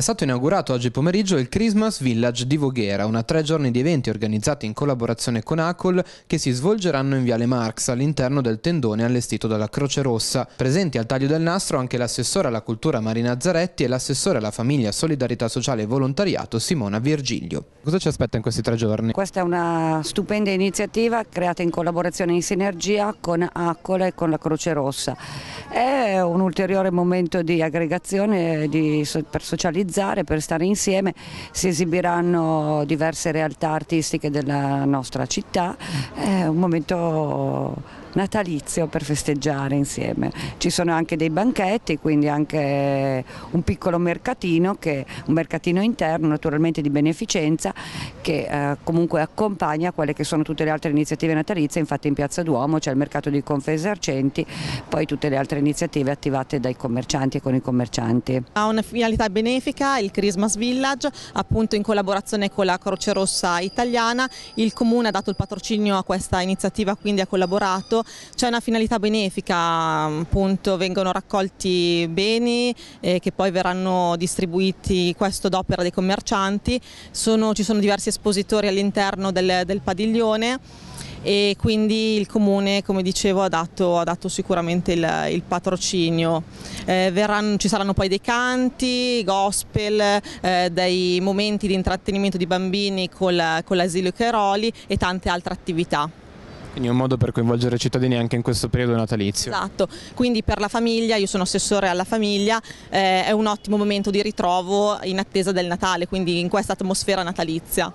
È stato inaugurato oggi pomeriggio il Christmas Village di Voghera, una tre giorni di eventi organizzati in collaborazione con ACOL che si svolgeranno in Viale Marx all'interno del tendone allestito dalla Croce Rossa. Presenti al taglio del nastro anche l'assessore alla cultura Marina Zaretti e l'assessore alla famiglia, solidarietà sociale e volontariato Simona Virgilio. Cosa ci aspetta in questi tre giorni? Questa è una stupenda iniziativa creata in collaborazione in sinergia con ACOL e con la Croce Rossa. È un ulteriore momento di aggregazione di, per socializzare socializzare, per stare insieme, si esibiranno diverse realtà artistiche della nostra città, è un momento natalizio per festeggiare insieme. Ci sono anche dei banchetti, quindi anche un piccolo mercatino, che, un mercatino interno naturalmente di beneficenza che eh, comunque accompagna quelle che sono tutte le altre iniziative natalizie, infatti in Piazza Duomo c'è il mercato di Confesercenti, poi tutte le altre iniziative attivate dai commercianti e con i commercianti. Ha una finalità benefica, il Christmas Village, appunto in collaborazione con la Croce Rossa italiana, il Comune ha dato il patrocinio a questa iniziativa, quindi ha collaborato c'è una finalità benefica, appunto vengono raccolti beni eh, che poi verranno distribuiti questo d'opera dei commercianti, sono, ci sono diversi espositori all'interno del, del padiglione e quindi il comune come dicevo ha dato, ha dato sicuramente il, il patrocinio. Eh, verranno, ci saranno poi dei canti, gospel, eh, dei momenti di intrattenimento di bambini con l'asilo Cheroli e tante altre attività. Quindi un modo per coinvolgere i cittadini anche in questo periodo natalizio. Esatto, quindi per la famiglia, io sono assessore alla famiglia, eh, è un ottimo momento di ritrovo in attesa del Natale, quindi in questa atmosfera natalizia.